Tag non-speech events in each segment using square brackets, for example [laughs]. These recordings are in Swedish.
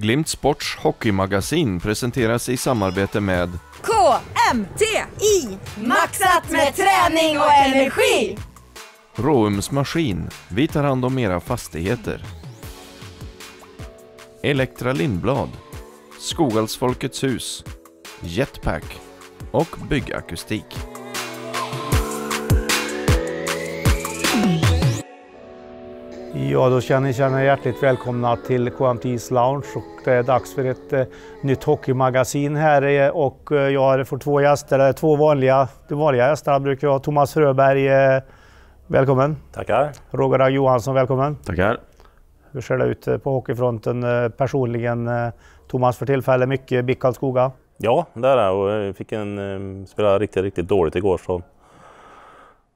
Glimt Sports hockeymagasin presenteras i samarbete med KMTI Maxat med träning och energi! Råums Maskin. Vi tar hand om era fastigheter. Elektra Lindblad. Skoghälls Folkets hus. Jetpack. Och Byggakustik. Ja, då känner ni känner er hjärtligt välkomna till KMTs Lounge och det är dags för ett eh, nytt hockeymagasin här eh, och eh, jag får två gäster, två vanliga, de vanliga gästerna brukar jag ha Thomas Fröberg, eh, välkommen. Tackar. Roger Johansson, välkommen. Tackar. Hur ser det ut eh, på hockeyfronten eh, personligen? eh, Thomas för tillfället, mycket BIK Karlskoga. Ja, det är det och jag fick en eh, spela riktigt, riktigt dåligt igår så.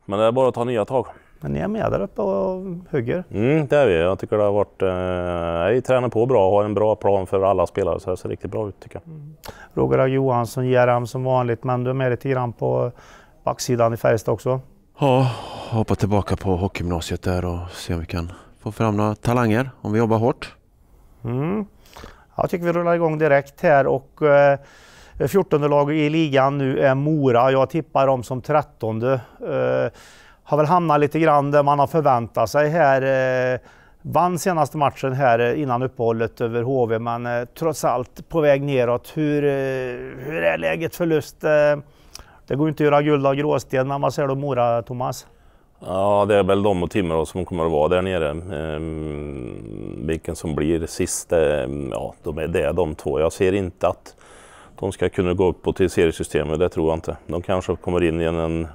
Men det är bara att ta nya tag. Men ni är med där uppe och hugger. Mm, det är vi. Jag tycker det har varit... Eh, jag tränar på bra och har en bra plan för alla spelare så det ser riktigt bra ut tycker jag. Roger Ragg Johansson, JRM som vanligt, men du är med lite grann på backsidan i Färjestad också. Ja, hoppa tillbaka på hockeygymnasiet där och se om vi kan få fram några talanger om vi jobbar hårt. Mm. Jag tycker vi rullar igång direkt här och eh, 14 lag i ligan nu är Mora. Jag tippar dem som 13. Eh, har väl hamnat lite grann där man har förväntat sig här. Eh, vann senaste matchen här eh, innan uppehållet över HV men eh, trots allt på väg neråt. Hur, eh, hur är läget för lust? Eh, det går ju inte att göra guld av gråsten men vad säger du om Mora, Thomas? Ja, det är väl de och Timrå som kommer att vara där nere. Ehm, vilken som blir sist, eh, ja, de är det de två. Jag ser inte att de ska kunna gå upp på till seriesystemet, det tror jag inte. De kanske kommer in i en,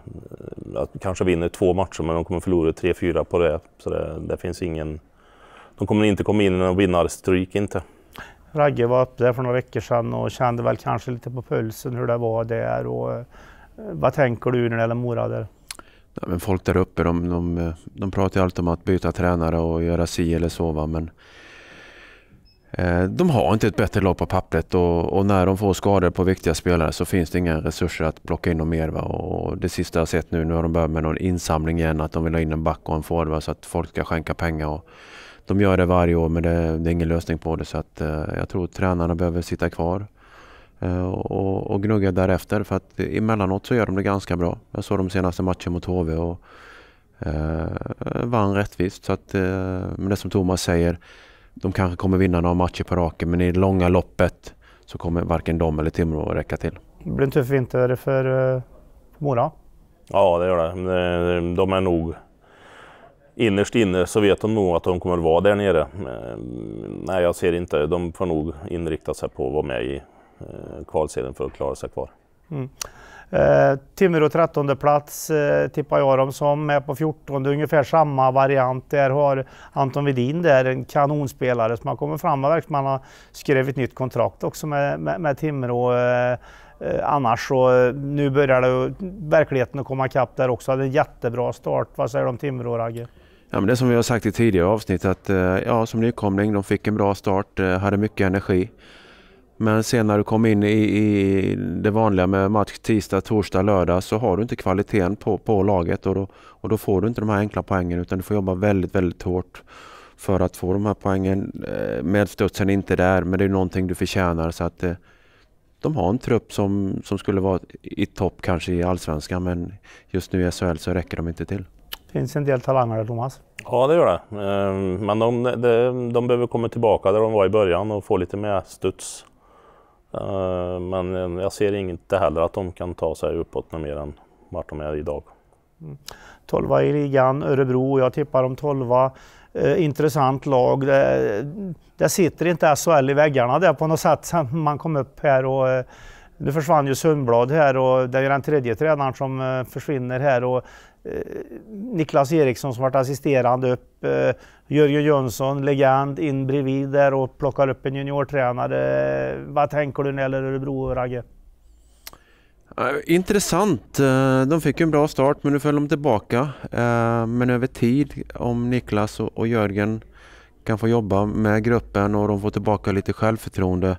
kanske vinner två matcher men de kommer förlora tre, fyra på det. Så det, det finns ingen, de kommer inte komma in i någon vinnarstreak inte. Ragge var uppe där för några veckor sedan och kände väl kanske lite på pulsen hur det var där. Och, eh, vad tänker du när det gäller Mora där? Ja, men folk där uppe de, de, de pratar ju alltid om att byta tränare och göra si eller så. Va? Men, Eh, de har inte ett bättre lag på pappret och, och, när de får skador på viktiga spelare så finns det inga resurser att plocka in dem mer. Va? Och det sista jag sett nu, nu har de börjat med någon insamling igen att de vill ha in en back och en forward så att folk ska skänka pengar. Och de gör det varje år men det, det är ingen lösning på det så att eh, jag tror att tränarna behöver sitta kvar. Eh, och, och gnugga därefter för att emellanåt så gör de det ganska bra. Jag såg de senaste matchen mot HV och eh, vann rättvist. Så att, eh, men det som Thomas säger, de kanske kommer vinna några matcher på raken men i det långa loppet så kommer varken de eller Timrå att räcka till. Det blir en tuff vinter för uh, Mora. Ja, det gör det. De är nog innerst inne så vet de nog att de kommer att vara där nere. Nej, jag ser inte. De får nog inrikta sig på att vara med i eh, kvalserien för att klara sig kvar. Mm. Eh, Timrå 13 plats eh, tippar jag dem som, är på 14 ungefär samma variant. Där har Anton Vedin där en kanonspelare som har kommit fram och verkligen har skrivit nytt kontrakt också med, med, med Timrå. Eh, eh annars så eh, nu börjar det verkligheten att komma ikapp där också. Det är en jättebra start. Vad säger du om Timrå Ragge? Ja, men det som vi har sagt i tidigare avsnitt att eh, ja, som nykomling, de fick en bra start, eh, hade mycket energi. Men sen när du kommer in i, i, det vanliga med match tisdag, torsdag, lördag så har du inte kvaliteten på, på laget och då, och då får du inte de här enkla poängen utan du får jobba väldigt, väldigt hårt för att få de här poängen. Eh, medstudsen är inte där men det är någonting du förtjänar så att eh, de har en trupp som, som skulle vara i topp kanske i Allsvenskan men just nu i SHL så räcker de inte till. Finns en del talanger där Thomas? Ja det gör det. Eh, men de, de, de behöver komma tillbaka där de var i början och få lite mer studs. Eh, men jag ser inte heller att de kan ta sig uppåt mer än vart de är idag. Mm. 12 i ligan, Örebro, jag tippar om 12 eh, intressant lag. Det, det, sitter inte SHL i väggarna där på något sätt sen man kom upp här. Och, eh, nu försvann ju Sundblad här och det är den tredje tränaren som eh, försvinner här. Och, Eh, Niklas Eriksson som varit assisterande upp. Eh, Jörgen Jönsson, legend, in bredvid där och plockar upp en juniortränare. Vad tänker du när det gäller Örebro, Ragge? Intressant. Eh, de fick en bra start men nu föll de tillbaka. Eh, men över tid, om Niklas och Jörgen kan få jobba med gruppen och de får tillbaka lite självförtroende.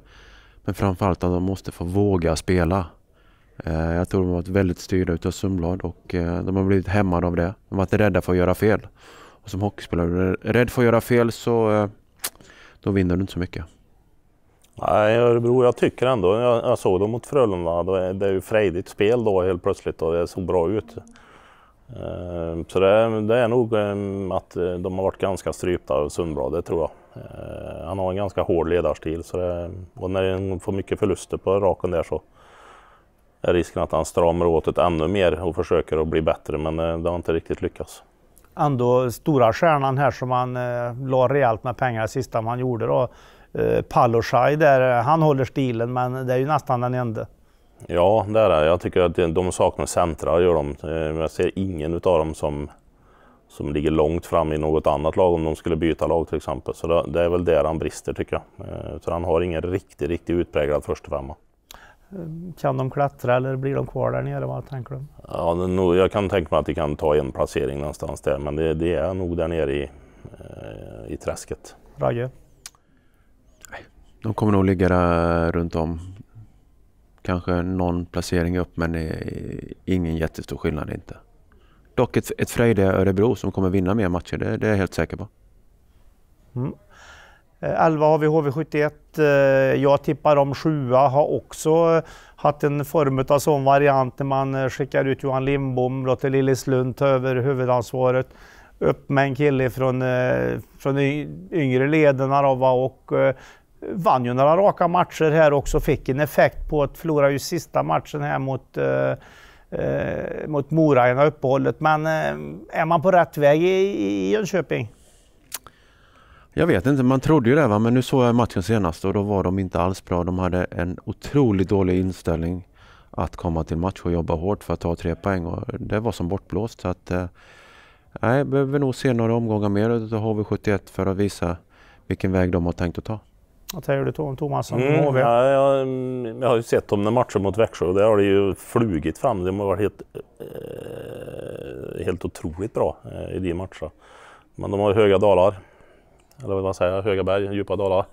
Men framförallt att de måste få våga spela. Eh, jag tror de har varit väldigt styrda utav Sundblad och eh, de har blivit hämmade av det. De har varit rädda för att göra fel. Och som hockeyspelare, är du rädd för att göra fel så eh, då vinner du inte så mycket. Nej, Örebro, jag tycker ändå, jag, jag såg dem mot Frölunda, det, är, det är ju frejdigt spel då helt plötsligt och det såg bra ut. Så det, det är nog att de har varit ganska strypta av Sundblad, det tror jag. Han har en ganska hård ledarstil så det, och när han får mycket förluster på raken där så är risken att han stramar åt det ännu mer och försöker att bli bättre men det har inte riktigt lyckats. Ändå stora stjärnan här som han eh, la rejält med pengar sista man gjorde då. Eh, Paloshaj där, han håller stilen men det är ju nästan den enda. Ja, det är det. Jag tycker att de saknar centra, gör de. Eh, jag ser ingen av dem som, som ligger långt fram i något annat lag om de skulle byta lag till exempel. Så det, är väl där han brister tycker jag. Eh, så han har ingen riktigt, riktigt utpräglad första femma. Kan de klättra eller blir de kvar där nere? Vad tänker du? Ja, jag kan tänka mig att de kan ta en placering någonstans där, men det, det är nog där nere i, eh, i träsket. Ragge? De kommer nog ligga där runt om Kanske någon placering upp men ingen jättestor skillnad inte. Dock ett, ett frejde Örebro som kommer vinna mer matcher, det, det är jag helt säker på. Mm. Eh, 11 har vi HV71. Eh, jag tippar om 7 har också eh, haft en form av sån variant när man skickar ut Johan Lindbom, låter Lillislund ta över huvudansvaret. Upp med en kille från, eh, från yngre lederna och vann ju några raka matcher här också, fick en effekt på att förlora ju sista matchen här mot mot Mora i uppehållet. Men är man på rätt väg i, i Jönköping? Jag vet inte, man trodde ju det va? men nu såg jag matchen senast och då var de inte alls bra. De hade en otroligt dålig inställning att komma till match och jobba hårt för att ta tre poäng och det var som bortblåst. Så att, eh, nej, behöver nog se några omgångar mer av HV71 för att visa vilken väg de har tänkt att ta. Vad säger du Tom Thomasson mm, HV? Ja, jag, jag, har ju sett dem när matcher mot Växjö och där har det ju flugit fram. De har varit helt, eh, helt otroligt bra eh, i de matcherna. Men de har höga dalar. Eller vad säger jag? Höga berg, djupa dalar.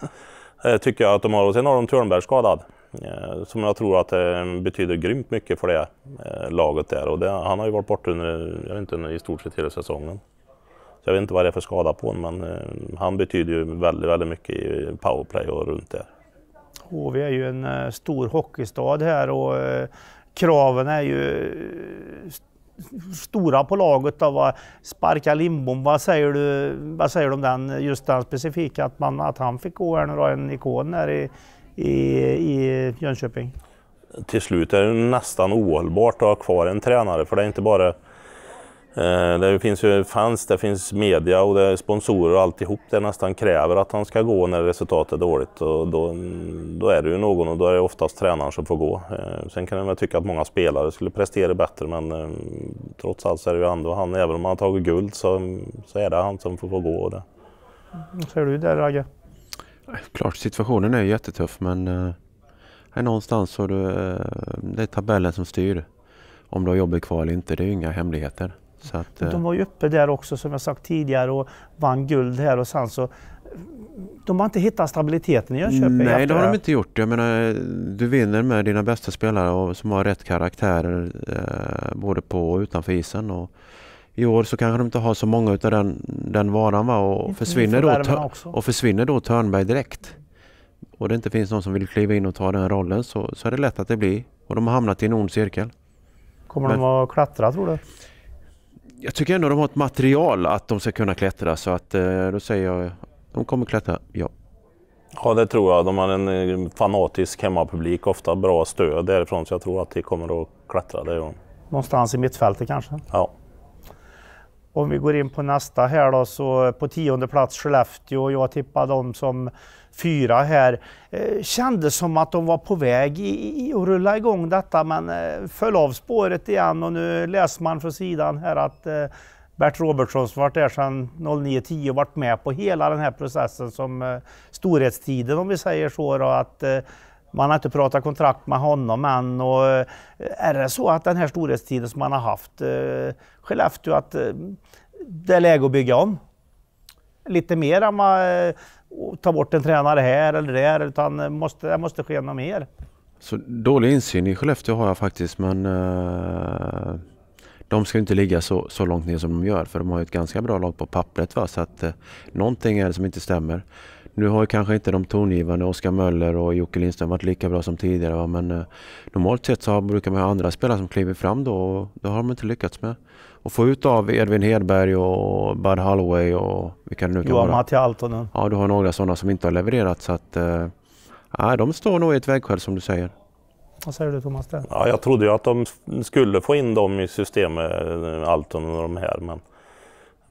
[laughs] eh, tycker jag att de har. Och sen har de Törnberg skadad. Eh, som jag tror att eh, betyder grymt mycket för det laget där. Och det, han har ju varit borta under, jag vet inte, i stort sett hela säsongen. Jag vet inte vad det är för skada på honom men han betyder ju väldigt, väldigt mycket i powerplay och runt där. HV är ju en stor hockeystad här och kraven är ju stora på laget. Av sparka Lindbom, vad säger du, vad säger du om den, just den specifika, att, man, att han fick gå här nu då, en ikon här i, i, i Jönköping? Till slut är det nästan ohållbart att ha kvar en tränare för det är inte bara det finns ju fans, det finns media och det är sponsorer och alltihop det nästan kräver att han ska gå när resultatet är dåligt. Och då, då är det ju någon och då är det oftast tränaren som får gå. Eh, sen kan jag tycka att många spelare skulle prestera bättre men eh, trots allt så är det ju ändå han, även om han har tagit guld så, så är det han som får, få gå. Och det. Vad säger du där Ragge? Klart situationen är jättetuff men här någonstans så är det, det är tabellen som styr om du har jobbet kvar eller inte. Det är ju inga hemligheter. Att, de var ju uppe där också som jag sagt tidigare och vann guld här och sen så de har inte hittat stabiliteten i Jönköping? Nej, det har de inte gjort. Jag menar, du vinner med dina bästa spelare och, som har rätt karaktärer eh, både på och utanför isen. Och I år så kanske de inte har så många av den, den varan va? Och, försvinner då, och försvinner då Törnberg direkt och det inte finns någon som vill kliva in och ta den rollen så, så är det lätt att det blir. Och de har hamnat i en ond cirkel. Kommer Men, de att klättra tror du? Jag tycker ändå de har ett material att de ska kunna klättra så att eh, då säger jag de kommer klättra, ja. Ja det tror jag. De har en eh, fanatisk hemmapublik, ofta bra stöd därifrån så jag tror att de kommer att klättra. Det gör Någonstans i mittfältet kanske? Ja. Om vi går in på nästa här då så på tionde plats Skellefteå. Jag tippar dem som fyra här. Eh, kändes som att de var på väg i, i, att rulla igång detta men eh, föll av spåret igen och nu läser man från sidan här att eh, Bert Robertsson som varit där sedan 09.10 varit med på hela den här processen som eh, storhetstiden om vi säger så. Då, att, eh, man har inte pratat kontrakt med honom än. Och eh, är det så att den här storhetstiden som man har haft eh, Skellefteå att eh, det är läge att bygga om? Lite mer än vad eh, ta bort en tränare här eller där utan måste, det måste ske något mer. Så dålig insyn i Skellefteå har jag faktiskt men uh, de ska inte ligga så, så långt ner som de gör för de har ett ganska bra lag på pappret. Va? Så att uh, någonting är det som inte stämmer. Nu har ju kanske inte de tongivande Oskar Möller och Jocke Lindström varit lika bra som tidigare va? men uh, normalt sett så brukar man ha andra spelare som kliver fram då och det har de inte lyckats med. Och få ut av Edvin Hedberg och Bud Holloway och vilka det nu kan Johan vara. Matti Altonen. Ja, du har några sådana som inte har levererat så att eh, de står nog i ett vägskäl som du säger. Vad säger du Thomas? Där? Ja, jag trodde ju att de skulle få in dem i systemet, eh, Alton och de här. Men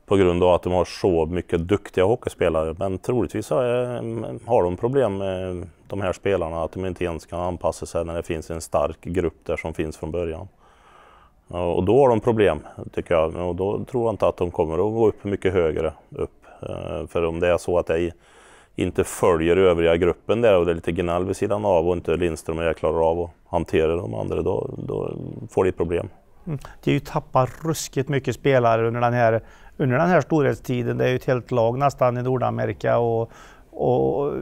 på grund av att de har så mycket duktiga hockeyspelare. Men troligtvis har de problem med de här spelarna. Att de inte ens kan anpassa sig när det finns en stark grupp där som finns från början. Och då har de problem tycker jag. Och då tror jag inte att de kommer att gå upp mycket högre upp. Eh, för om det är så att jag inte följer övriga gruppen där och det är lite gnäll vid sidan av och inte Lindström och jag klarar av att hantera de andra, då, då får de problem. Mm. De har ju tappat ruskigt mycket spelare under den här, under den här storhetstiden. Det är ju ett helt lag nästan i Nordamerika och, och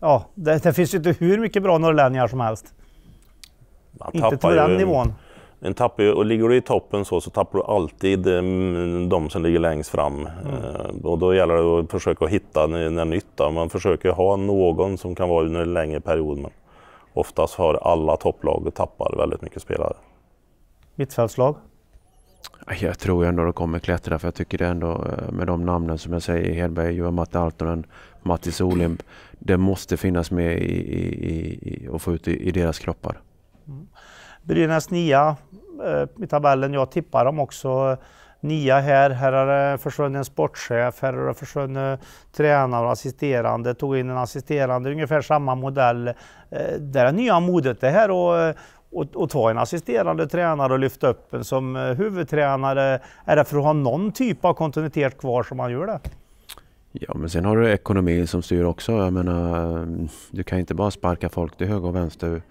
ja, det, det finns ju inte hur mycket bra norrlänningar som helst. Inte tappar till den ju- nivån. En tappar ju, och ligger du i toppen så, så tappar du alltid mm, de som ligger längst fram. Eh, och då gäller det att försöka hitta något nytt. Man försöker ha någon som kan vara under en längre period. Men oftast har alla topplag tappat väldigt mycket spelare. Mittfältslag. Jag tror ändå det kommer klättra för jag tycker det ändå eh, med de namnen som jag säger, Hedberg, Johan Matte Altonen, Matti Solimb. Det måste finnas med i, i, i, i, och få ut i, i deras kroppar. Brynäs nia eh, i tabellen. Jag tippar dem också nia här. Här har det försvunnit en sportchef, här har det försvunnit tränare och assisterande. Tog in en assisterande, ungefär samma modell. Eh, det är nya modet det här och, och, och ta en assisterande tränare och lyfta upp en som eh, huvudtränare. Är det för att ha någon typ av kontinuitet kvar som man gör det? Ja, men sen har du ekonomin som styr också. Jag menar, du kan inte bara sparka folk till höger och vänster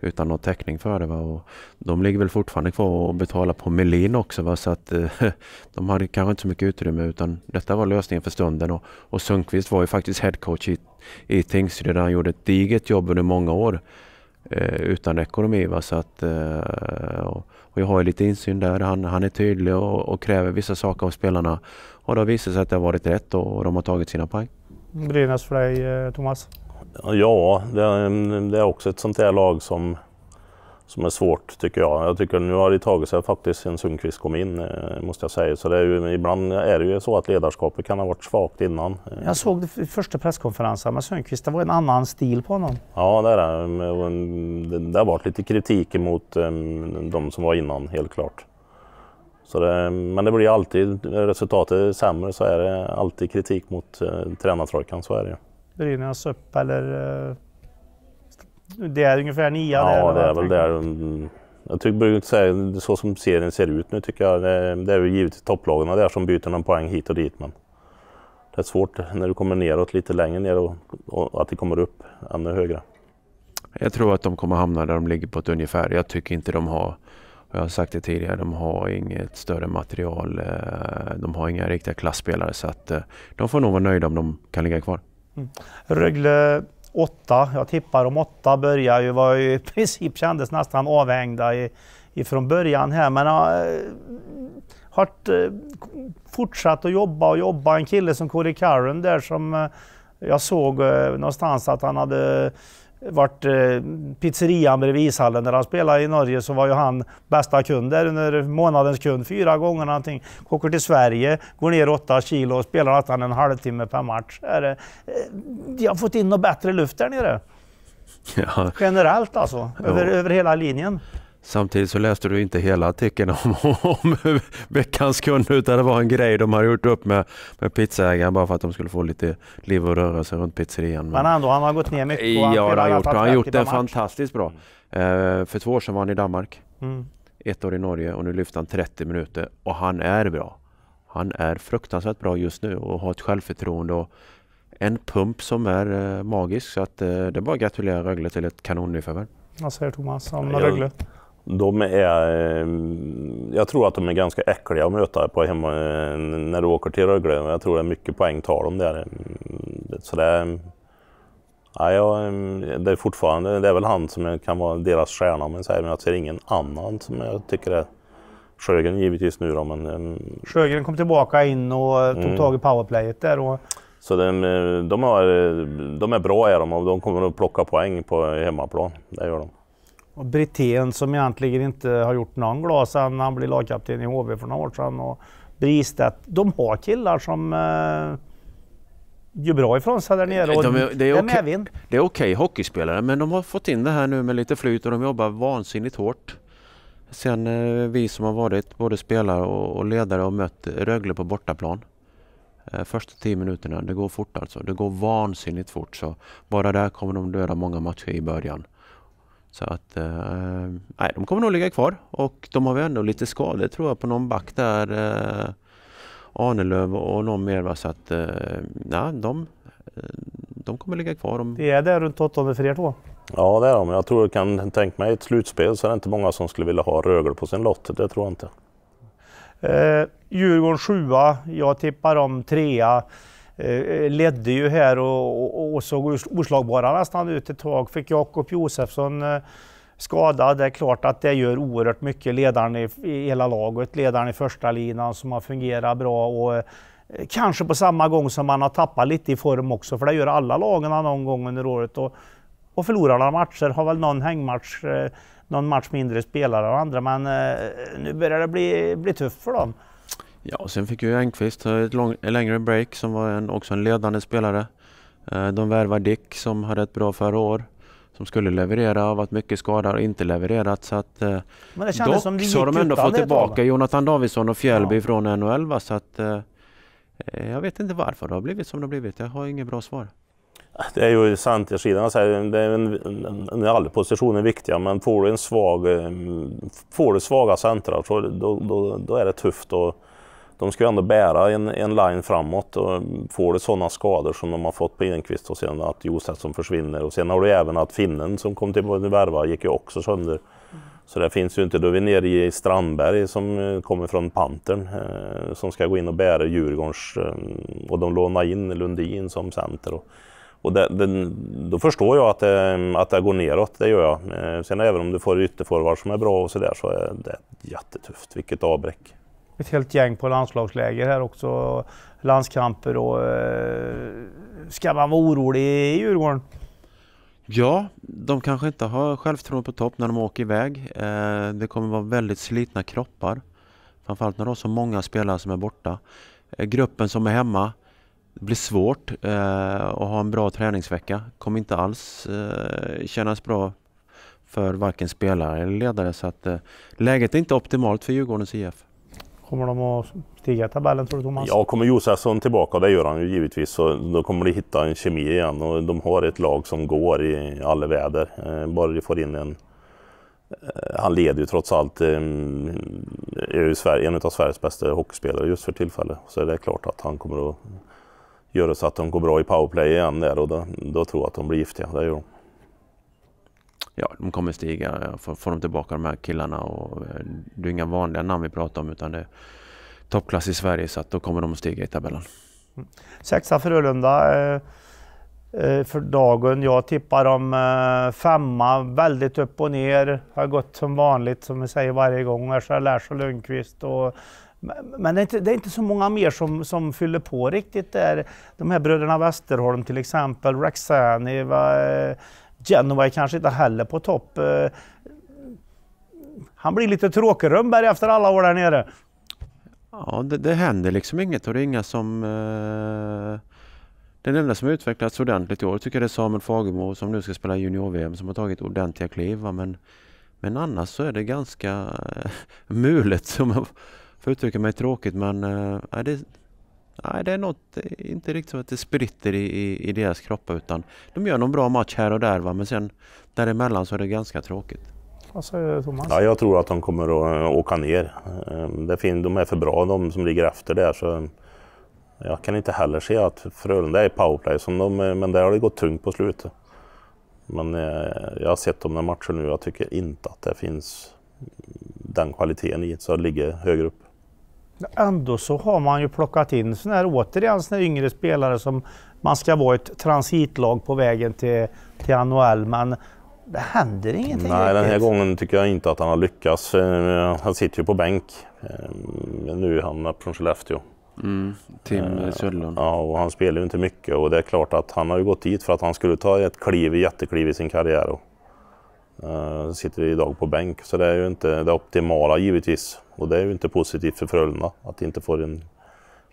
utan någon täckning för det. Va? Och de ligger väl fortfarande kvar och betalar på Melin också. Va? Så att eh, [laughs] de hade kanske inte så mycket utrymme utan detta var lösningen för stunden. Och, och Sundqvist var ju faktiskt headcoach i, i Tingsryd där han gjorde ett digert jobb under många år eh, utan ekonomi. Va? Så att, eh, och, och jag har ju lite insyn där. Han, han är tydlig och, och kräver vissa saker av spelarna. Och det har visat sig att det har varit rätt och, och de har tagit sina poäng. Brynäs för dig eh, Thomas? Ja, det är, det är också ett sånt där lag som, som är svårt tycker jag. Jag tycker nu har det tagit sig faktiskt sen Sundqvist kom in, eh, måste jag säga. Så det är ju, ibland är det ju så att ledarskapet kan ha varit svagt innan. Eh, Jag såg det första presskonferensen med Sundqvist. Det var en annan stil på honom. Ja, det är det. Det. Har varit lite kritik mot de som var innan, helt klart. Så det, men det blir alltid, resultatet är sämre så är det alltid kritik mot eh, tränartrojkan, så är det ju. Brynäs upp eller? eh, Det är ungefär nia där. Ja, det är väl där. Jag tycker så som serien ser ut nu tycker jag, det, är ju givetvis topplagen där som byter någon poäng hit och dit. Men det är svårt när du kommer neråt lite längre ner och, och att det kommer upp ännu högre. Jag tror att de kommer hamna där de ligger på ett ungefär. Jag tycker inte de har, och jag har sagt det tidigare, de har inget större material. eh, De har inga riktiga klassspelare så att eh, de får nog vara nöjda om de kan ligga kvar. Mm. Rögle 8, Jag tippar om 8 börjar ju, var ju i princip kändes nästan avhängda i, ifrån början här. Men har eh, har äh, eh, fortsatt att jobba och jobba. En kille som Cody Curran där som äh, jag såg någonstans att han hade varit eh, pizzerian bredvid ishallen där han spelade i Norge så var ju han bästa kund där under månadens kund fyra gånger någonting. Åker till Sverige, går ner åtta kilo och spelar nästan en halvtimme per match. Är det, eh, de har fått in något bättre luft där nere. [laughs] Ja, Generellt alltså, över, över hela linjen. Samtidigt så läste du inte hela artikeln [laughs] om, om veckans kund utan det var en grej de har gjort upp med, med pizzaägaren bara för att de skulle få lite liv och rörelse runt pizzerian. Men ändå, han har gått ner mycket. och han Ja, har han alla gjort. Han har gjort 30 det fantastiskt bra. Eh, för två år sedan var han i Danmark. Mm. ett år i Norge och nu lyfter han 30 minuter och han är bra. Han är fruktansvärt bra just nu och har ett självförtroende och en pump som är eh, magisk så att eh, det är bara att gratulera Rögle till ett kanonnyförvärv. Vad säger Thomas om Ja, Rögle? De är, eh, jag tror att de är ganska äckliga att möta på hemma eh, när du åker till Rögle. Jag tror det är mycket poäng tar de där. Mm, Så det, är, ja, eh, det är fortfarande, det är väl han som kan vara deras stjärna men, så här, men jag ser ingen annan som jag tycker är Sjögren givetvis nu då men eh, Sjögren kom tillbaka in och tog Mm. tag i powerplayet där och Så de, de, har, de är bra är de och de kommer att plocka poäng på hemmaplan. Det gör de. Och Brithén som egentligen inte har gjort någon glad sedan han blev lagkapten i HV för några år sedan. Och Bristedt. De har killar som eh, gör bra ifrån sig där nere. Och De är- det är okej. medvind. Det är okej hockeyspelare men de har fått in det här nu med lite flyt och de jobbar vansinnigt hårt. Sen eh, vi som har varit både spelare och, och ledare och mött Rögle på bortaplan. Eh, första tio minuterna, det går fort alltså. Det går vansinnigt fort. Så bara där kommer de döda många matcher i början. Så att, eh, nej, de kommer nog ligga kvar och de har väl ändå lite skador tror jag på någon back där. Eh, Arnelöv och någon mer. Va? Så att, eh, nej, de, eh, de kommer ligga kvar. De, Det är där runt åttonde för er två. Ja det är de. Jag tror jag kan tänka mig i ett slutspel så är det inte många som skulle vilja ha Rögle på sin lott. Det tror jag inte. Eh, Djurgården sjua, jag tippar om trea. Eh, eh, ledde ju här och, och, och såg oslagbara nästan ut ett tag. Fick Jakob Josefsson eh, skadad. Det är klart att det gör oerhört mycket. Ledaren i, i hela laget, ledaren i första linan som har fungerat bra. Och, Kanske på samma gång som man har tappat lite i form också, för det gör alla lagen någon gång under året. Och, och förlorar några matcher, har väl någon hängmatch, någon match mindre spelare och andra. Men nu börjar det bli, bli tufft för dem. Ja, och sen fick ju Engqvist ta ett, lång, ett längre break som var en, också en ledande spelare. Eh, De värvar Dick som hade ett bra förra år. Som skulle leverera, har varit mycket skadad och inte levererat. Så att, eh, Men det dock som det så har de ändå fått tillbaka va? Jonathan Davidsson och Fjällby Ja. från NHL. Va? Så att, eh, eh, jag vet inte varför det har blivit som det har blivit. Jag har inget bra svar. Det är ju sant, jag säger, det är en, en, en, alla positioner är viktiga men får du en svag, eh, får du svaga centrar så då, då, då är det tufft. Och de ska ju ändå bära en, en line framåt och får du sådana skador som de har fått på Enqvist och sen att Josefsson försvinner och sen har du även att finnen som kom till värva gick ju också sönder. Så det finns ju inte, då är vi nere i Strandberg som eh, kommer från Pantern eh, som ska gå in och bära Djurgårdens eh, och de lånar in Lundin som center. Och, och det, det, då förstår jag att det, att det går neråt, det gör jag. Eh, Sen även om du får ytterforward som är bra och sådär så är det jättetufft. Vilket avbräck. Ett helt gäng på landslagsläger här också. Landskamper och... Eh, ska man vara orolig i Djurgården? Ja, de kanske inte har självförtroende på topp när de åker iväg. Eh, det kommer vara väldigt slitna kroppar. Framförallt när det är så många spelare som är borta. Eh, gruppen som är hemma, det blir svårt eh, att ha en bra träningsvecka. kommer inte alls eh, kännas bra för varken spelare eller ledare. Så att, eh, läget är inte optimalt för Djurgårdens IF. Kommer de att stiga i tabellen tror du Thomas? Ja, kommer Josefsson tillbaka, det gör han ju givetvis, så då kommer de hitta en kemi igen och de har ett lag som går i alla väder. Eh, bara de får in en... Eh, han leder ju trots allt, eh, är ju en av Sveriges bästa hockeyspelare just för tillfället. Så det är klart att han kommer att göra så att de går bra i powerplay igen där och då, då tror jag att de blir giftiga, det gör de. Ja, de kommer stiga. Får, får de tillbaka de här killarna och eh, det är inga vanliga namn vi pratar om utan det är toppklass i Sverige så att då kommer de att stiga i tabellen. Mm. Sexa Frölunda eh, eh, för dagen. Jag tippar om eh, femma, väldigt upp och ner. Har gått som vanligt som vi säger varje gång. Ersa Lars och Lundqvist. Och, men men det är, inte, det är inte så många mer som, som fyller på riktigt där. De här bröderna Westerholm till exempel, Rexani, Genoa är kanske inte heller på topp. Eh, han blir lite tråkig Rönnberg efter alla år där nere. Ja, det, det händer liksom inget och det är inga som... Eh, den enda som har utvecklats ordentligt i år tycker jag det är Samuel Fagemo som nu ska spela junior-VM som har tagit ordentliga kliv. va, Men, men annars så är det ganska eh, [laughs] mulet om jag får uttrycka mig tråkigt men eh, det, nej, det är något, är inte riktigt så att det spritter i, i, i deras kroppar utan de gör någon bra match här och där va, men sen däremellan så är det ganska tråkigt. Vad säger Thomas? Ja, jag tror att de kommer att eh, åka ner. Eh, Det fin- de är för bra de som ligger efter där. Så jag kan inte heller se att Frölunda är powerplay, som de, men där har det gått tungt på slutet. Men eh, jag har sett de där matcherna nu jag tycker inte att det finns den kvaliteten i så det ligger högre upp. Ändå så har man ju plockat in såna här, återigen såna här yngre spelare som man ska vara ett transitlag på vägen till, till NHL. Men det händer ingenting Nej, den här riktigt. gången tycker jag inte att han har lyckats. Eh, Han sitter ju på bänk. Eh, Nu är han från Skellefteå. Mm, Tim Eh, Söderlund. Ja, och han spelar ju inte mycket och det är klart att han har ju gått dit för att han skulle ta ett kliv, jättekliv i sin karriär. Och, eh, sitter idag på bänk, så det är ju inte det optimala givetvis. Och det är ju inte positivt för Frölunda att inte få en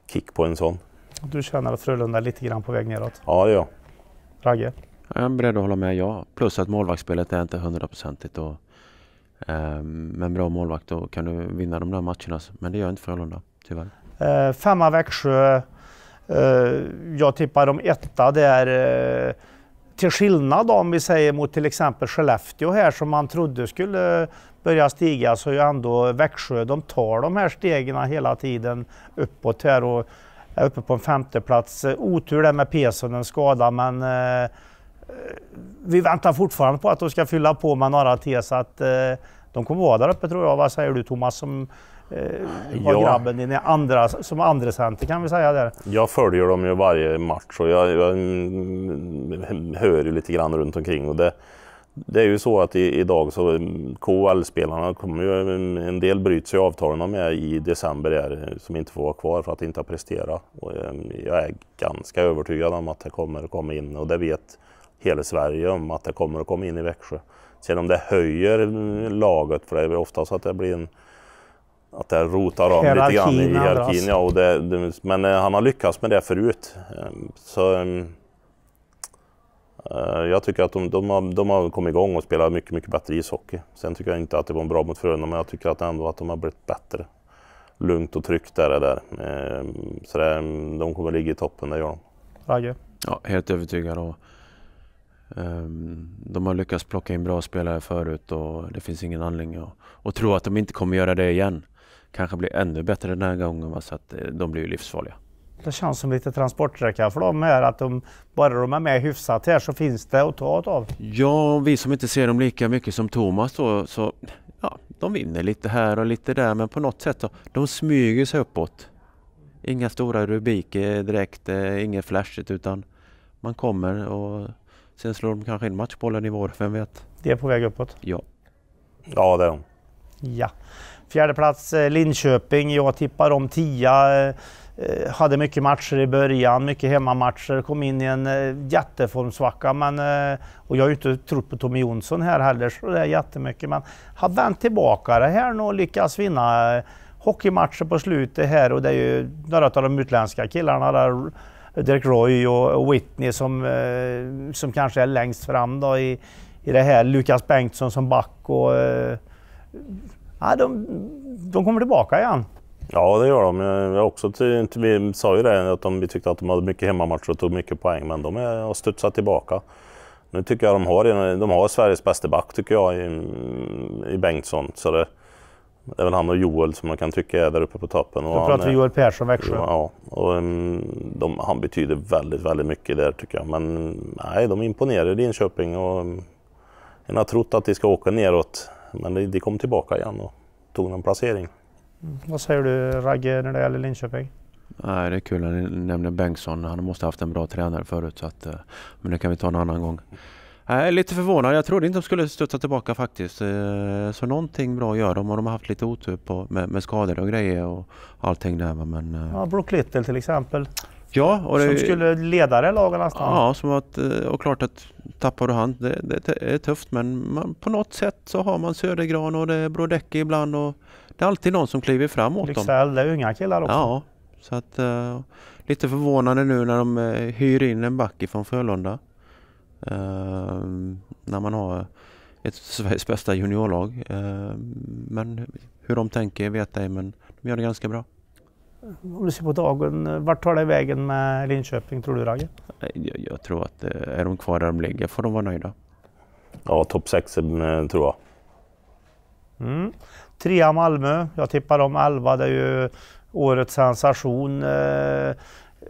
kick på en sån. Du känner att Frölunda är lite grann på väg neråt. Ja, det gör jag. Ragge? Jag är beredd att hålla med, ja. Plus att målvaktsspelet är inte hundraprocentigt. och, Eh, med en bra målvakt då kan du vinna de där matcherna. Men det gör inte Frölunda, tyvärr. Eh, femma Växjö. Eh, jag tippar dem etta där. Eh, till skillnad om vi säger mot till exempel Skellefteå här som man trodde skulle börja stiga så är ju ändå Växjö, de tar de här stegen hela tiden uppåt här och är uppe på en femteplats. Otur där med Pesonen skada men eh, eh, vi väntar fortfarande på att de ska fylla på med några till så att eh, de kommer vara där uppe tror jag. Vad säger du Thomas som var Ja. grabben din andra, som andra center kan vi säga där. Jag följer dem ju varje match och jag, jag mm, hör ju lite grann runt omkring. Och det, det är ju så att i, idag så mm, KHL-spelarna kommer ju, mm, en del bryts ju avtalen med i december här, som inte får vara kvar för att inte ha presterat. Och mm, jag är ganska övertygad om att det kommer att komma in och det vet hela Sverige om att det kommer att komma in i Växjö. Sen om det höjer laget, för det är ofta så att det blir en att det rotar om lite grann i Hierarkin. Ja, och det, det, men eh, han har lyckats med det förut. Eh, Så eh, eh, jag tycker att de, de, har, de har kommit igång och spelat mycket, mycket bättre ishockey. Sen tycker jag inte att det var bra mot Frölunda, men jag tycker att ändå att de har blivit bättre. Lugnt och tryggt är det där. Eh, Så det, de kommer ligga i toppen, det gör de. Ragge? Ja, helt övertygad. Och, ehm, de har lyckats plocka in bra spelare förut och det finns ingen anledning att, att tro att de inte kommer göra det igen. Kanske blir ännu bättre den här gången va, så att eh, de blir ju livsfarliga. Det känns som lite transportsträcka för dem här att de, bara de är med hyfsat här så finns det att ta av. Ja, vi som inte ser dem lika mycket som Thomas då, så ja, de vinner lite här och lite där men på något sätt så, de smyger sig uppåt. Inga stora rubriker direkt, eh, inget flashigt utan man kommer och sen slår de kanske in matchbollen i vår, vem vet? Det är på väg uppåt. Ja. Ja, det är de. Ja. Fjärde plats eh, Linköping. Jag tippar om tia. Eh, eh, hade mycket matcher i början, mycket hemmamatcher. Kom in i en jätteformsvacka. Men, och jag har ju inte trott på Tommy Jonsson här heller så det är jättemycket. Men har vänt tillbaka det här nu och lyckats vinna hockeymatcher på slutet här. Och det är ju några av de utländska killarna där. Derek Roy och Whitney som, som kanske är längst fram då i, i det här. Lukas Bengtsson som back och Ja, de, de kommer tillbaka igen. Ja, det gör de. Jag också till, till, vi sa ju det att de, vi tyckte att de hade mycket hemmamatcher och tog mycket poäng, men de är, har studsat tillbaka. Nu tycker jag de har, de har Sveriges bästa back tycker jag i, i Bengtsson. Så det, det är väl han och Joel som man kan tycka är där uppe på toppen. Och Då pratar vi Joel Persson, Växjö. Ja, och um, de, han betyder väldigt, väldigt mycket där tycker jag. Men nej, de imponerar i Linköping och um, en har trott att de ska åka neråt. Men de, de kom tillbaka igen och tog någon placering. Vad säger du Ragge när det gäller Linköping? Nej, det är kul att ni nämner Bengtsson. Han måste ha haft en bra tränare förut. Så att, eh, men det kan vi ta en annan gång. Jag är lite förvånad. Jag trodde inte de skulle studsa tillbaka faktiskt. Eh, Så någonting bra gör de och de har haft lite otur på, med, med skador och grejer och allting där. Men, eh, Ja, Brook Little till exempel. Ja, och det, som skulle leda det laget nästan. Ja, som att, eh, och klart att tappar du han, det, det, är tufft men man, på något sätt så har man Södergran och det är Brodecki ibland och det är alltid någon som kliver fram åt dem. Det är unga killar också. Ja, så att eh, lite förvånande nu när de eh, hyr in en back från Frölunda. Eh, när man har ett Sveriges bästa juniorlag. Men hur de tänker vet jag men de gör det ganska bra. Om du ser på dagen, eh, vart tar det vägen med Linköping tror du Ragge? Eh, Jag, jag tror att eh, är de kvar där de ligger får de vara nöjda. Ja, topp 6 tror jag. Mm. Trea Malmö, jag tippar om 11, det är ju årets sensation. Eh,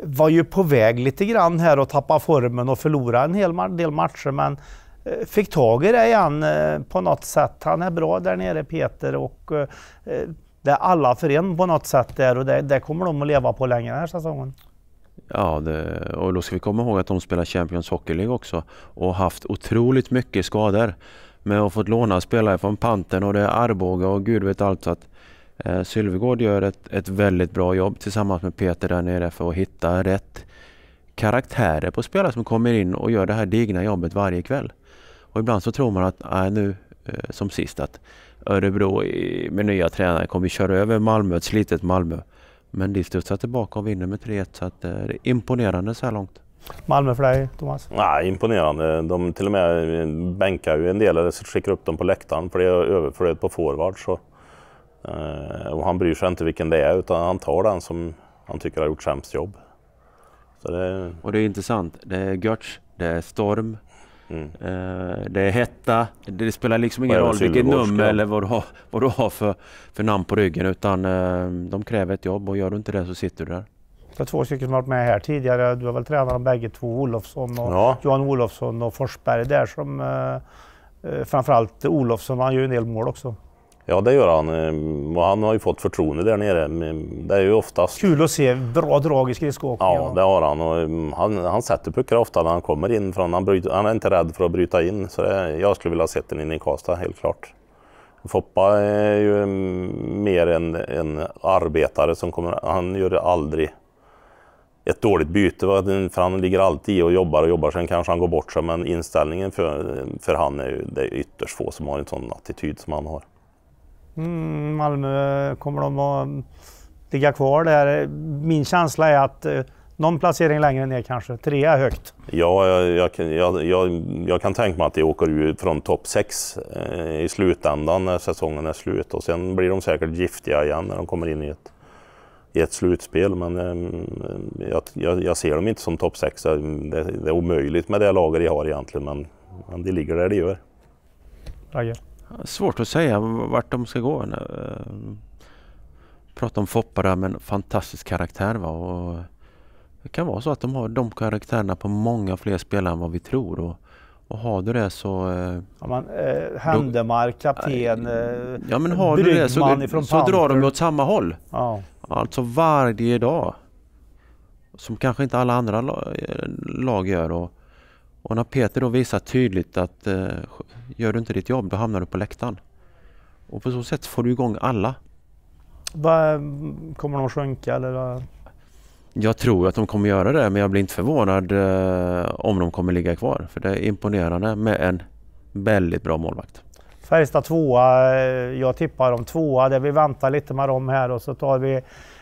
var ju på väg lite grann här och tappa formen och förlora en hel del matcher men eh, fick tag i det igen eh, på något sätt. Han är bra där nere Peter och eh, det är alla för en på något sätt där och det, det kommer de att leva på länge den här säsongen. Ja, det, och då ska vi komma ihåg att de spelar Champions Hockey League också och haft otroligt mycket skador. Men har fått låna spelare från Panten och det är Arboga och gud vet allt. Så att Eh, Sylvegård gör ett, ett väldigt bra jobb tillsammans med Peter där nere för att hitta rätt karaktärer på spelare som kommer in och gör det här digna jobbet varje kväll. Och ibland så tror man att, äh, nu eh, som sist, att Örebro i, med nya tränare kommer köra över Malmö, ett slitet Malmö. Men de studsar tillbaka och vinner med 3-1 så att, eh, det är imponerande så här långt. Malmö för dig, Thomas? Nej, imponerande. De till och med bänkar ju en del eller skickar upp dem på läktaren för det är överflöd på forward. Så, eh, och han bryr sig inte vilken det är utan han tar den som han tycker har gjort sämst jobb. Så det... Och det är intressant. Det är Götz, det är Storm, Mm. det är Hetta. Det spelar liksom ingen roll vilket nummer eller vad du har, vad du har för, för namn på ryggen utan eh, de kräver ett jobb och gör du inte det så sitter du där. Det är två stycken som har varit med här tidigare. Du har väl tränat dem bägge två, Olofsson och Ja. Johan Olofsson och Forsberg där som eh, framförallt Olofsson, han gör ju en del mål också. Ja, det gör han. eh, Och han har ju fått förtroende där nere. Det är ju oftast... Kul att se bra drag i skridskoåkningen. Ja, det har han. Och mm, han, han sätter puckar ofta när han kommer in. Från, han, bryter, han är inte rädd för att bryta in. Så det, jag skulle vilja ha sett den in i Karlstad, helt klart. Foppa är ju mm, mer en, en arbetare som kommer... Han gör aldrig ett dåligt byte. För han ligger alltid i och jobbar och jobbar. Sen kanske han går bort sig. Men inställningen för, för han är ju det är ytterst få som har en sån attityd som han har. Mm, Malmö, kommer de att ligga kvar där? Min känsla är att eh, någon placering längre ner kanske. Tre är högt. Ja, jag, jag, kan- jag, jag, kan tänka mig att de åker ut från topp 6 eh, i slutändan när säsongen är slut. Och sen blir de säkert giftiga igen när de kommer in i ett, i ett slutspel. Men eh, jag, jag, jag ser dem inte som topp 6. Det, det är omöjligt med det laget de har egentligen. Men, men de ligger där de gör. Ragge. Svårt att säga vart de ska gå. Eh, Prata om Foppa där med en fantastisk karaktär. Va? Och det kan vara så att de har de karaktärerna på många fler spelare än vad vi tror. Och, och har du det så... eh, Ja, man, eh, Händemark, kapten. Eh, Ja men har du det så, ifrån så drar de åt samma håll. ja. Alltså varje dag. Som kanske inte alla andra eh, lag gör. Och, och när Peter då visar tydligt att eh, gör du inte ditt jobb då hamnar du på läktaren. Och på så sätt får du igång alla. Va, kommer de att sjunka eller? Jag tror att de kommer göra det men jag blir inte förvånad eh, om de kommer ligga kvar. För det är imponerande med en väldigt bra målvakt. Färjestad tvåa, eh, jag tippar dem tvåa. Där vi väntar lite med dem här och så tar vi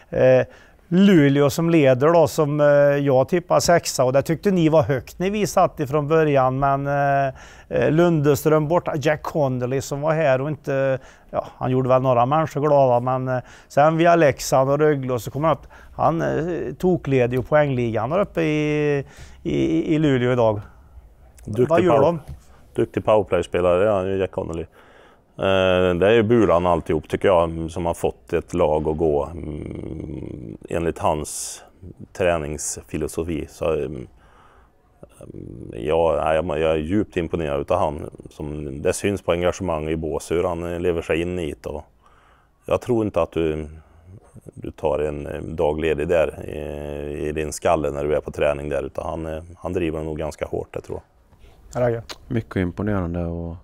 eh, Luleå som leder då som eh, jag tippar sexa och det tyckte ni var högt när vi satt ifrån början men eh, eh, Lundeström borta, Jack Connolly som var här och inte, ja han gjorde väl några människor glada men eh, sen via Leksand och Rögle och så kommer han upp, han eh, tokleder ju poängligan där uppe i, i, i Luleå idag. Duktig Vad gör power- de? Duktig powerplay-spelare, ja, Jack Connolly. Eh, Det är ju Bulan alltihop tycker jag som har fått ett lag att gå mm, enligt hans träningsfilosofi. Så, mm, jag, nej, jag är djupt imponerad av han. Som, det syns på engagemang i bås hur han lever sig in i det. Och jag tror inte att du, du tar en dag ledig där i, i din skalle när du är på träning där. Utan han, han driver nog ganska hårt, det tror jag. Mycket imponerande och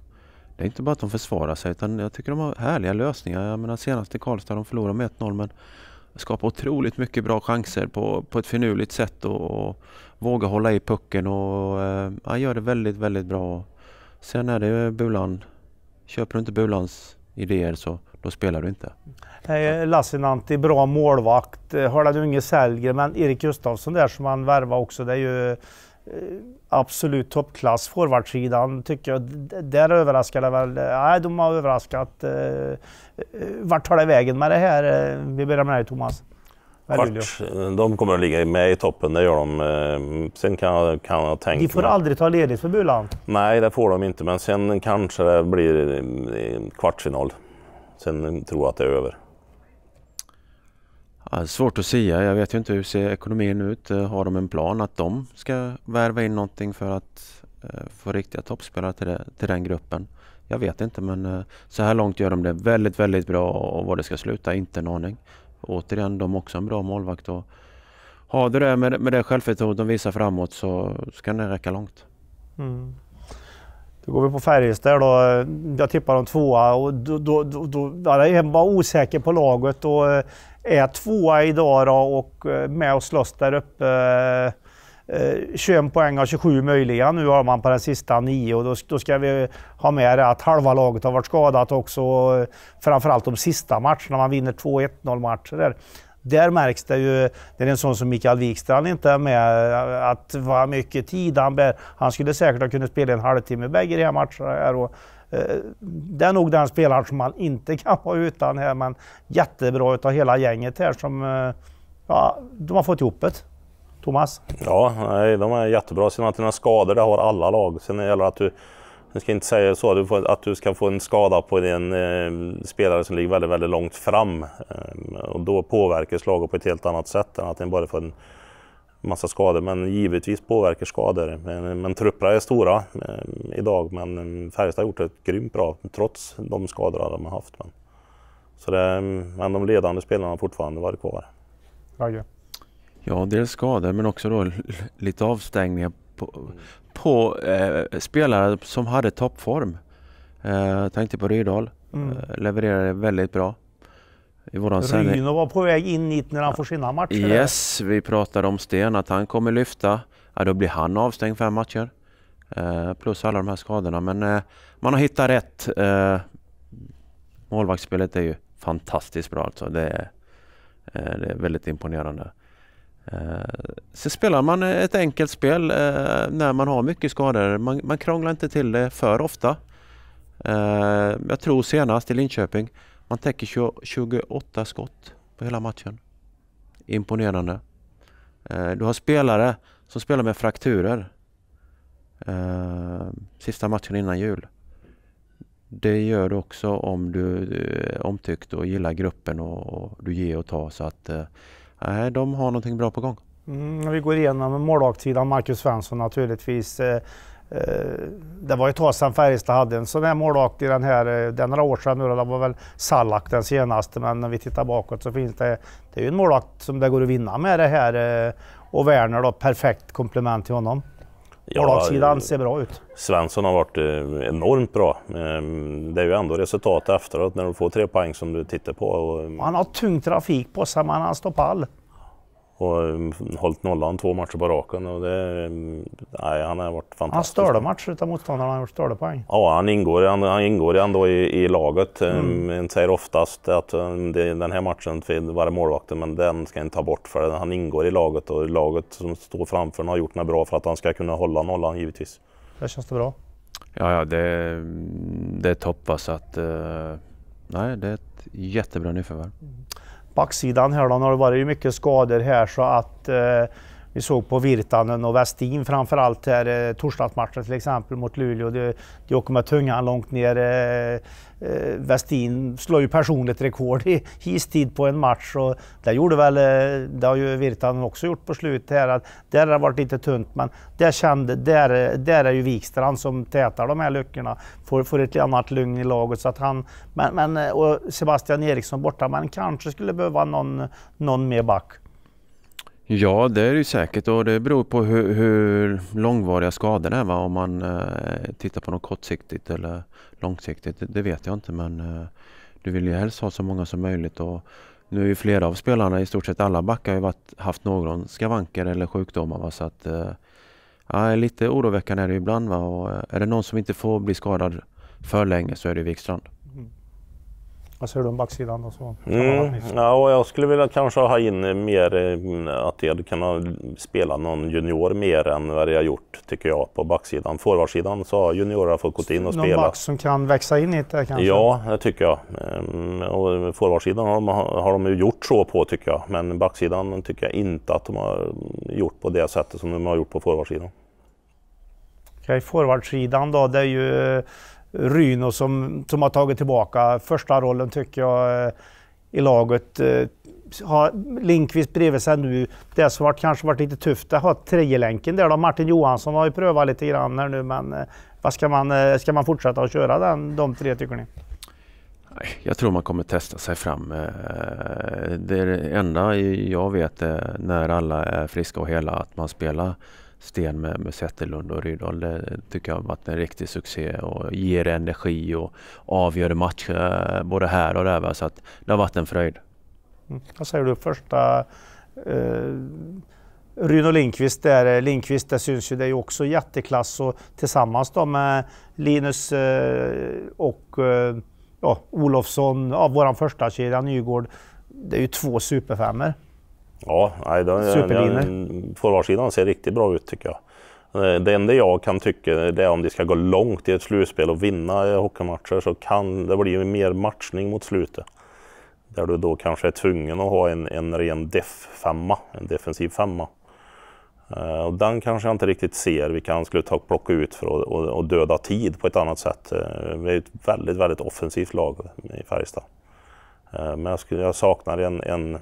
det är inte bara att de försvarar sig utan jag tycker de har härliga lösningar. Jag menar senast i Karlstad de förlorade med 1-0 men skapar otroligt mycket bra chanser på, på ett finurligt sätt och, och vågar hålla i pucken och eh, han gör det väldigt, väldigt bra. Sen är det Bulan. Köper du inte Bulans idéer så då spelar du inte. Eh, Lassinantti, bra målvakt. Eh, har du Unge Sellgren, men Erik Gustafsson där som han värvade också, det är ju absolut toppklass. Forwardsidan tycker jag, där överraskar det väl. eh, Nej, de har överraskat. eh, eh, Vart tar det vägen med det här? Eh, Vi börjar med dig Thomas. Kvart, de kommer att ligga med i toppen, det gör de. Eh, Sen kan jag, kan jag tänka De får mig- aldrig ta ledigt för Bulan. Nej, det får de inte, men sen kanske det blir kvartsfinal. Sen tror jag att det är över. Ja, svårt att säga. Jag vet ju inte hur ser ekonomin ut. Eh, har de en plan att de ska värva in någonting för att eh, få riktiga toppspelare till, det, till den gruppen? Jag vet inte men eh, så här långt gör de det väldigt, väldigt bra och vad det ska sluta, inte en aning. Återigen, de är också en bra målvakt och har du det med, med det självförtroende de visar framåt så ska det räcka långt. Mm. Då går vi på Färjestad då. Jag tippar de tvåa och då, då, då, då ja, jag bara osäker på laget och är tvåa idag då och eh, med och slåss där uppe. Eh, eh 21 poäng av 27 möjliga. Nu har man på den sista nio och då, då ska vi ha med det att halva laget har varit skadat också. Eh, framförallt de sista matcherna. Man vinner 2-1-0 matcher där. Där märks det ju, det är en sån som Mikael Wikstrand inte är med, att vad mycket tid han bär. Han skulle säkert ha kunnat spela en halvtimme bägge de här matcherna. Eh, det är nog den spelaren som man inte [laughs] kan vara utan här, men jättebra utav hela gänget här som, eh, ja, de har fått ihop det. Thomas? Ja, nej, de är jättebra. Sen att dina skador, det har alla lag. Sen gäller det att du jag ska inte säga så, du får, att du ska få en skada på en eh, spelare som ligger väldigt, väldigt långt fram. Ehm, och då påverkas laget på ett helt annat sätt än att den bara får en massa skador. Men givetvis påverkar skador. Men, men trupperna är stora eh, idag, men Färjestad har gjort ett grymt bra trots de skador de har haft. Men, så det, men de ledande spelarna har fortfarande varit kvar. Ja, dels skador men också då lite avstängningar på, på eh, spelare som hade toppform. Eh, tänkte på Rydahl. Mm. Eh, levererade väldigt bra. I våran Ryno var på väg in hit när han får sina matcher. Yes, vi pratade om Sten att han kommer lyfta. Ja, då blir han avstängd fem matcher. Eh, plus alla de här skadorna. Men eh, man har hittat rätt. Eh, målvaktsspelet är ju fantastiskt bra alltså. Det är, eh, det är väldigt imponerande. Så spelar man ett enkelt spel när man har mycket skador. Man, man krånglar inte till det för ofta. Jag tror senast i Linköping, man täcker 28 skott på hela matchen. Imponerande. Eh, du har spelare som spelar med frakturer. Eh, sista matchen innan jul. Det gör du också om du är omtyckt och gillar gruppen och, du ger och tar så att Nej, de har någonting bra på gång. Mm, vi går igenom målvaktssidan, Marcus Svensson naturligtvis. Eh, eh, det var ett tag sedan Färjestad hade en sån här målvakt i den här, eh, det är några år sedan nu, det var väl Sallak den senaste, men när vi tittar bakåt så finns det, det är ju en målvakt som det går att vinna med det här och Werner då, perfekt komplement till honom. Målvaktssidan ser bra ut. Svensson har varit enormt bra. Det är ju ändå resultat efteråt när du får tre poäng som du tittar på. Han har tung trafik på sig men han står pall och mm, hållit nollan två matcher på raken. Och det, mm, nej, han har varit fantastisk. Han störde matcher utav motståndarna, han har gjort stördepoäng. Ja, han ingår, han, han ingår ändå i, i laget. Mm. Han säger oftast att det, den här matchen var målvakten, men den ska inte ta bort för han ingår i laget och laget som står framför har gjort något bra för att han ska kunna hålla nollan givetvis. Det känns det bra. Ja, ja det, det är topp så att uh, nej, det är ett jättebra nyförvärv. Mm backsidan här då, nu har det varit mycket skador här så att eh, vi såg på Virtanen och Westin framförallt här, eh, torsdagsmatchen till exempel mot Luleå. De, de åker med tungan långt ner. Eh, eh, Westin slår ju personligt rekord i istid på en match och det gjorde väl, eh, det har ju Virtanen också gjort på slutet här, att där har det varit lite tunt men där kände, där, där är ju Wikstrand som tätar de här luckorna. Får, får ett annat lugn i laget så att han, men, men eh, och Sebastian Eriksson borta, men kanske skulle behöva någon, någon mer back. Ja, det är det säkert och det beror på hur, hur långvariga skadorna är. Va? Om man eh, tittar på något kortsiktigt eller långsiktigt, det, det vet jag inte. Men eh, du vill ju helst ha så många som möjligt. Och nu är ju flera av spelarna, i stort sett alla backar, har varit, haft någon skavanker eller sjukdomar. Va? Så att, eh, ja, lite oroväckande är det ibland. Va? Och eh, är det någon som inte får bli skadad för länge så är det Wikstrand. Vad säger du om backsidan? Och så? Mm, ja, och jag skulle vilja kanske ha in mer eh, att jag kunnat spela någon junior mer än vad jag har gjort tycker jag på backsidan. Forwardsidan så har juniorer fått gå in och någon spela. Någon back som kan växa in i det kanske? Ja, det tycker jag. Ehm, och forwardsidan har de, har de ju gjort så på tycker jag. Men backsidan tycker jag inte att de har gjort på det sättet som de har gjort på forwardsidan. Okej, forwardsidan då, det är ju Ryno som, som har tagit tillbaka första rollen tycker jag eh, i laget. Eh, har Lindqvist bredvid sig nu. Det som varit, kanske varit lite tufft att ha tredjelänken där då. Martin Johansson har ju prövat lite grann här nu men eh, vad ska man, ska man fortsätta att köra den, de tre tycker ni? Jag tror man kommer testa sig fram. Det, är det enda jag vet är när alla är friska och hela att man spelar Sten med, med Zetterlund och Rydahl. Det tycker jag har varit en riktig succé och ger energi och avgör matcher eh, både här och där. Va? Så att det har varit en fröjd. Mm. Vad säger du första eh, Ryno Lindqvist där, eh, Lindqvist det syns ju, det är ju också jätteklass och tillsammans då med Linus eh, och eh, ja, Olofsson, ja, vår första kedja Nygård. Det är ju två superfemmor. Ja, nej, den, forwardsidan ser riktigt bra ut tycker jag. Eh, det enda jag kan tycka det är om de ska gå långt i ett slutspel och vinna hockeymatcher så kan det bli mer matchning mot slutet. Där du då kanske är tvungen att ha en, en ren def-femma, en defensiv femma. Uh, och den kanske jag inte riktigt ser vilka han skulle ta plocka ut för att och, och döda tid på ett annat sätt. Uh, vi är ett väldigt, väldigt offensivt lag i Färjestad. Uh, men jag, skulle, jag saknar en, en,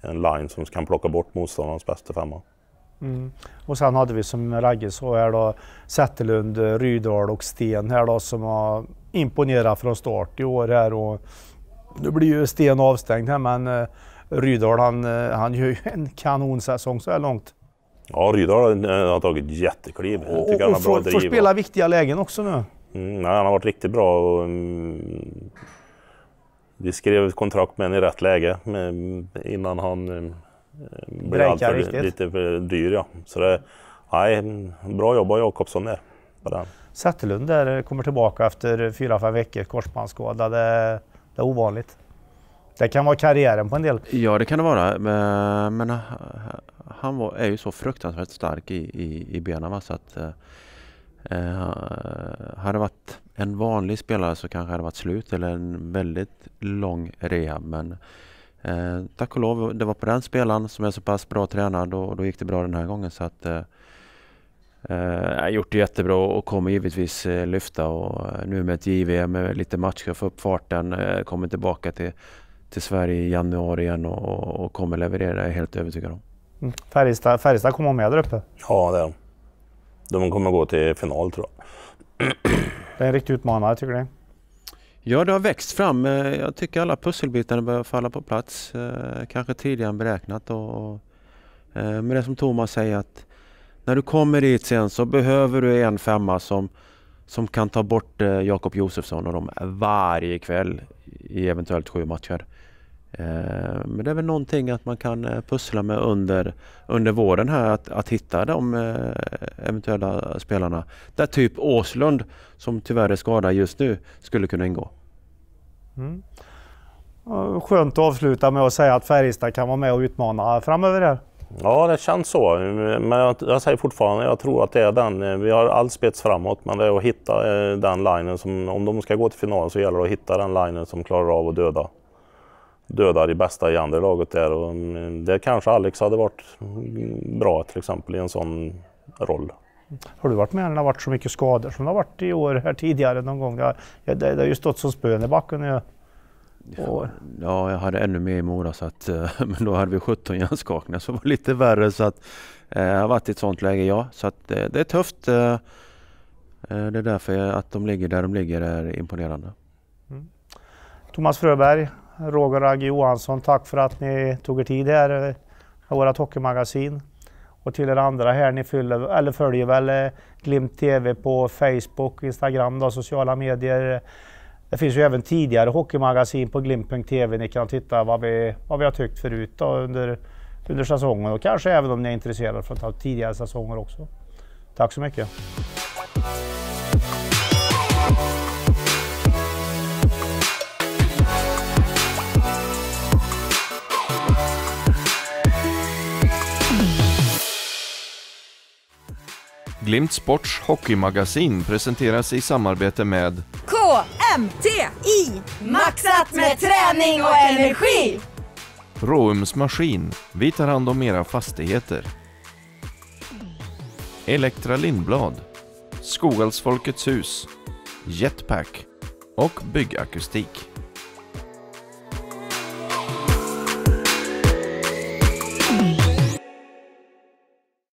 en line som kan plocka bort motståndarens bästa femma. Mm. Och sen hade vi som Ragge sa här då Zetterlund, Rydahl och Sten här då som har imponerat från start i år här och nu blir ju Sten avstängd här men Rydahl han, han gör ju [laughs] en kanonsäsong så här långt. Ja, Rydahl har tagit jättekliv. Och, och, och får, får spela viktiga lägen också nu. Mm, nej, han har varit riktigt bra. Och, mm, vi skrev ett kontrakt med honom i rätt läge med, innan han mm, blev alltför, lite för dyr. Ja. Så det, nej, bra jobbat Jakobsson där. Zetterlund där kommer tillbaka efter fyra, fem veckor korsbandsskada. Det, det är ovanligt. Det kan vara karriären på en del. Ja det kan det vara. Men, men han var, är ju så fruktansvärt stark i, i, i benen. Så att, eh, hade det varit en vanlig spelare så kanske det hade varit slut eller en väldigt lång rehab. Men eh, tack och lov, det var på den spelaren som är så pass bra tränad och då gick det bra den här gången. Så att, eh, Eh, gjort det jättebra och kommer givetvis eh, lyfta och eh, nu med ett JV med lite matcher, få upp farten, kommer tillbaka till, till Sverige i januari igen och, och kommer leverera, jag är helt övertygad om. Mm. Färjestad, Färjestad kommer med där uppe? Ja, det är de. De kommer gå till final tror jag. Det är en riktig utmanare tycker du? Ja, det har växt fram. Eh, jag tycker alla pusselbitarna börjar falla på plats. Eh, kanske tidigare än beräknat. Och, eh, men det som Thomas säger att när du kommer dit sen så behöver du en femma som, som kan ta bort Jakob Josefsson och dem varje kväll i eventuellt sju matcher. Eh, men det är väl någonting att man kan eh, pussla med under, under våren här att, att hitta de eh, eventuella spelarna. Där typ Åslund, som tyvärr är skadad just nu, skulle kunna ingå. Mm. Skönt att avsluta med att säga att Färjestad kan vara med och utmana framöver här. Ja, det känns så. Men jag, jag, säger fortfarande, jag tror att det är den. Vi har all spets framåt, men det är att hitta den linen som, om de ska gå till final så gäller det att hitta den linen som klarar av att döda dödar i bästa i andra laget där. Och mm, det kanske Alex hade varit bra till exempel i en sån roll. Har du varit med när det har varit så mycket skador som det har varit i år här tidigare någon gång? Det har, det, det har ju stått som spön i backen. Ja. Och... Ja, jag hade ännu mer i Mora så att, [laughs] men då hade vi 17 hjärnskakningar så det var lite värre så att eh, jag har varit i ett sånt läge, ja. Så att eh, det är tufft. Eh, det är därför att de ligger där de ligger är imponerande. Mm. Thomas Fröberg, Roger Ragge Johansson, tack för att ni tog er tid här eh, med vårt hockeymagasin. Och till er andra här, ni fyller, eller följer väl eh, Glimt TV på Facebook, Instagram, då, sociala medier. Det finns ju även tidigare hockeymagasin på glimt.tv. Ni kan titta vad vi, vad vi har tyckt förut då, under, under säsongen och kanske även om ni är intresserade från tidigare säsonger också. Tack så mycket! Glimt Sports hockeymagasin presenteras i samarbete med KMTI Maxat med träning och energi! Råums Maskin, vi tar hand om era fastigheter. Elektra Lindblad, Skogalsfolkets hus, Jetpack och Byggakustik.